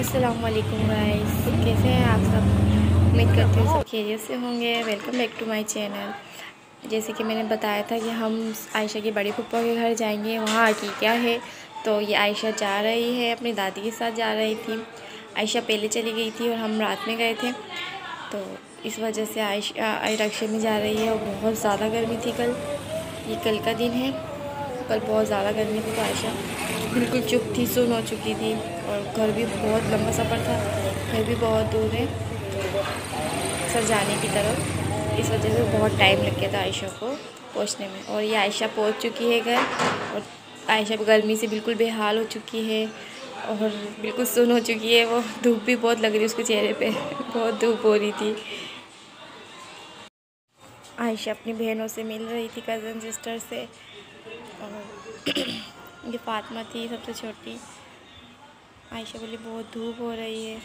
अस्सलाम गाइस कैसे हैं आप सब? उम्मीद करती हूँ सब खैरियत से होंगे। Welcome back to my channel जैसे कि मैंने बताया था कि हम आयशा की बड़ी पप्पा के घर जाएँगे। वहाँ की क्या है? तो ये आयशा जा रही है। अपनी दादी के साथ जा रही थी। आयशा पहले चली गई थी और हम रात में गए थे। तो इस वजह से आयशा रक्शे में जा रही है और बहुत ज़्यादा गर्मी थी कल। ये कल का दिन है। कल बहुत ज़्यादा गर्मी थी आयशा बिल्कुल चुप थी सुन हो चुकी थी और घर भी बहुत लंबा सफ़र था, घर भी बहुत दूर है, सर जाने की तरफ़। इस वजह से बहुत टाइम लग गया था आयशा को पहुँचने में और ये आयशा पहुँच चुकी है घर और आयशा गर्मी से बिल्कुल बेहाल हो चुकी है और बिल्कुल सुन हो चुकी है, वो धूप भी बहुत लग रही है उसके चेहरे पे, बहुत धूप हो रही थी। आयशा अपनी बहनों से मिल रही थी कज़न सिस्टर से। और ये फातिमा थी सबसे छोटी। आयशा बोली, बहुत धूप हो रही है।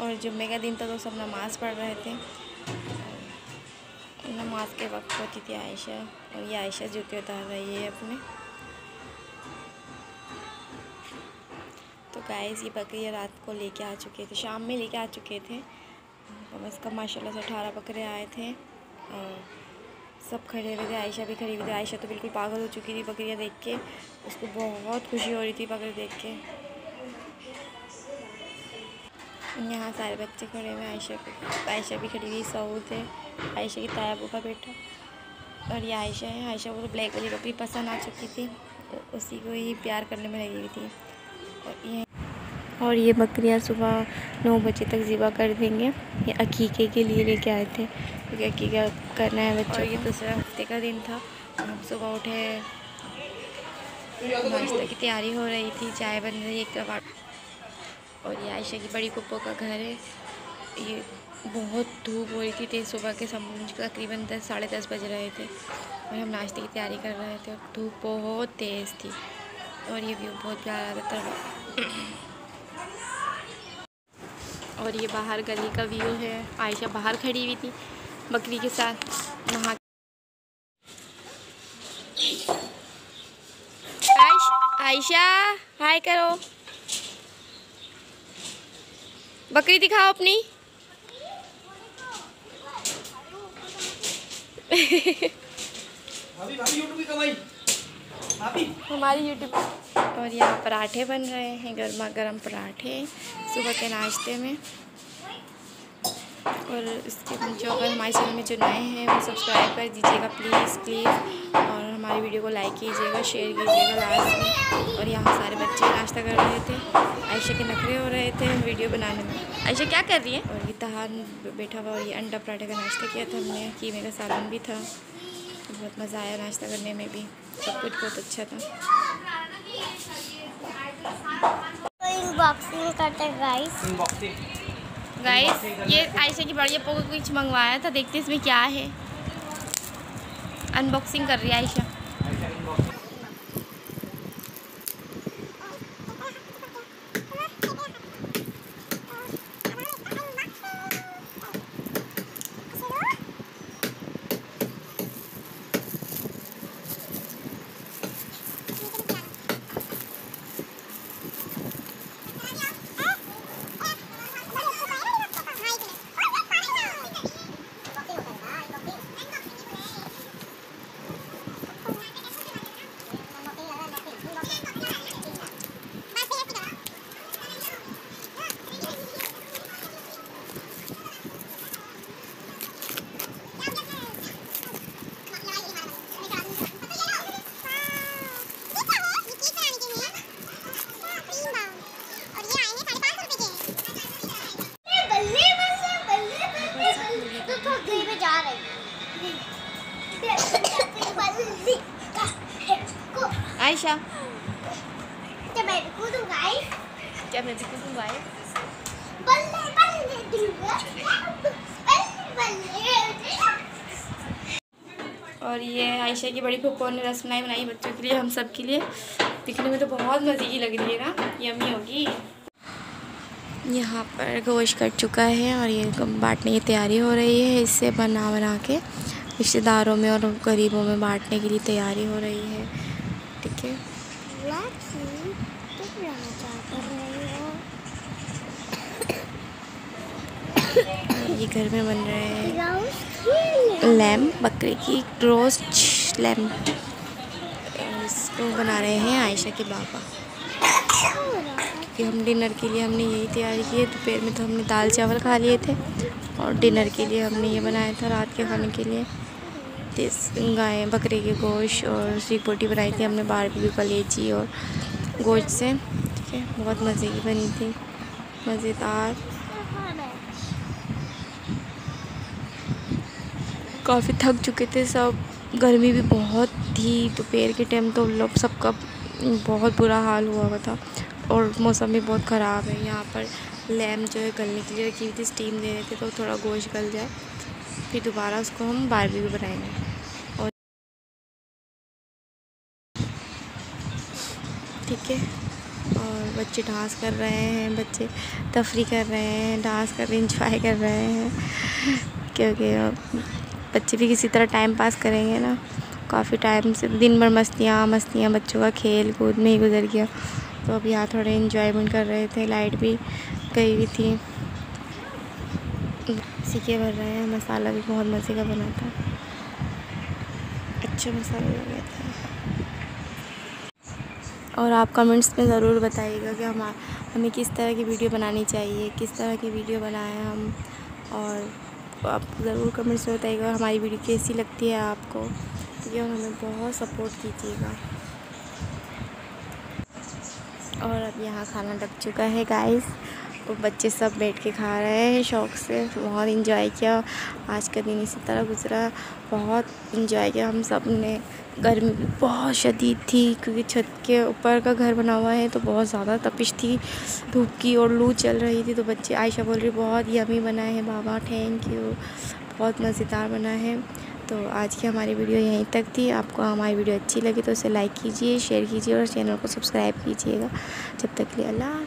और जुम्मे का दिन था तो सब नमाज़ पढ़ रहे थे। नमाज़ के वक्त होती थी आयशा और ये आयशा जूते उतार रही है अपने। तो गाइस ये बकरी रात को लेके आ चुके थे, शाम में लेके आ चुके थे। कम बस कम माशाल्लाह से अठारह बकरे आए थे। और सब खड़े हुए थे, आयशा भी खड़ी हुई थी। आयशा तो बिल्कुल पागल हो चुकी थी बकरियाँ देख के। उसको बहुत खुशी हो रही थी बकरी देख के। यहाँ सारे बच्चे खड़े हुए आयशा आयशा भी खड़ी हुई सऊद है आयशा की तायाबू का बेटा। और ये आयशा है। आयशा को तो ब्लैक वाली बकरी पसंद आ चुकी थी। तो उसी को ही प्यार करने में लगी हुई थी। और ये और ये बकरियाँ सुबह नौ बजे तक ज़िबा कर देंगे। ये अकीके के लिए लेके आए थे। क्योंकि अकीका करना है बच्चों ये दूसरा हफ़्ते का दिन था। हम सुबह उठे नाश्ते की तैयारी हो रही थी चाय बन रही एक कबाब और ये आयशा की बड़ी कुप्पो का घर है। ये बहुत धूप हो रही थी तेज़ सुबह के समझ तकरीबन दस साढ़े दस बज रहे थे। और हम नाश्ते की तैयारी कर रहे थे और धूप बहुत तेज़ थी। और ये व्यू बहुत प्यारा था। और ये बाहर गली का व्यू है। आयशा बाहर खड़ी हुई थी बकरी के साथ नहा आयशा हाय करो। बकरी दिखाओ अपनी। हमारी यूट्यूब और यहाँ पराठे बन रहे हैं गर्मा गर्म पराठे सुबह के नाश्ते में। और इसके जो अगर हमारे चैनल में जो नए हैं वो सब्सक्राइब कर दीजिएगा प्लीज़ प्लीज़ और हमारी वीडियो को लाइक कीजिएगा शेयर कीजिएगा लास्ट में। और यहाँ सारे बच्चे नाश्ता कर रहे थे। आयशा के नखरे हो रहे थे वीडियो बनाने में। आयशा क्या कर रही है? और ये तहान बैठा हुआ और ये अंडा पराठे का नाश्ता किया था हमने कीमे का सालन भी था। बहुत मज़ा आया नाश्ता करने में भी। सब कुछ बहुत अच्छा था। करते गाइस गाइस ये आयशा की बड़ी अपो को कुछ मंगवाया था। देखते इसमें क्या है। अनबॉक्सिंग कर रही है आयशा आयशा क्या मैं भी कूदूं गाइस क्या मैं भी कूदूं गाइस बल्ले बल्ले बल्ले बल्ले और ये आयशा की बड़ी फूफो ने रसमलाई बनाई बच्चों के लिए हम सब के लिए दिखने में तो बहुत मज़े की लग रही है ना यमी होगी यहाँ पर गोश्त कट चुका है और ये बांटने की तैयारी हो रही है इससे बना बना के रिश्तेदारों में और गरीबों में बांटने के लिए तैयारी हो रही है ठीक तुम यहाँ क्या कर रहे हो ये घर में बन रहे हैं। लैम्प बकरे की रोस्ट लैम इसको बना रहे हैं आयशा के बाबा क्योंकि हम डिनर के लिए हमने यही तैयारी की है। दोपहर में तो हमने दाल चावल खा लिए थे। और डिनर के लिए हमने ये बनाया था रात के खाने के लिए। तिस गाय, बकरे के गोश्त और सीख बोटी बनाई थी। हमने बारबी कलेजी और गोश्त से, ठीक है, बहुत मज़े की बनी थी। मज़ेदार। काफ़ी थक चुके थे सब। गर्मी भी बहुत थी। दोपहर के टाइम तो लोग सबका बहुत बुरा हाल हुआ हुआ था और मौसम भी बहुत ख़राब है। यहाँ पर लैम्प जो है गलने के लिए रखी हुई थी स्टीम दे रहे थे तो थोड़ा गोश्त गल जाए। फिर दोबारा उसको हम बारबी भी बनाएँगे। और ठीक है। और बच्चे डांस कर रहे हैं, बच्चे तफरी कर रहे हैं, डांस कर रहे हैं इंजॉय कर रहे हैं। क्योंकि बच्चे भी किसी तरह टाइम पास करेंगे ना। काफ़ी टाइम से दिन भर मस्तियाँ मस्तियाँ, बच्चों का खेल कूद में ही गुजर गया। तो अब यहाँ थोड़े इन्जॉयमेंट कर रहे थे लाइट भी गई हुई थी। सीखे भर रहे हैं, मसाला भी बहुत मज़े का बना था। अच्छा मसाला लगा था। और आप कमेंट्स में ज़रूर बताइएगा कि हम हमें किस तरह की वीडियो बनानी चाहिए, किस तरह की वीडियो बनाएँ हम। और आप ज़रूर कमेंट्स में बताइएगा, हमारी वीडियो कैसी लगती है आपको। है हमें बहुत सपोर्ट कीजिएगा। और अब यहाँ खाना लग चुका है गाइस तो बच्चे सब बैठ के खा रहे हैं, शौक़ से बहुत इंजॉय किया। आज का दिन इसी तरह गुजरा। बहुत इंजॉय किया हम सबने। गर्मी भी बहुत शदीद थी, क्योंकि छत के ऊपर का घर बना हुआ है तो बहुत ज़्यादा तपिश थी। धूप की और लू चल रही थी तो बच्चे आयशा बोल रही, बहुत यमी बना है बाबा थैंक यू बहुत मज़ेदार बना है। तो आज की हमारी वीडियो यहीं तक थी। आपको हमारी वीडियो अच्छी लगी तो उसे लाइक कीजिए शेयर कीजिए और चैनल को सब्सक्राइब कीजिएगा। जब तक के लिए अल्लाह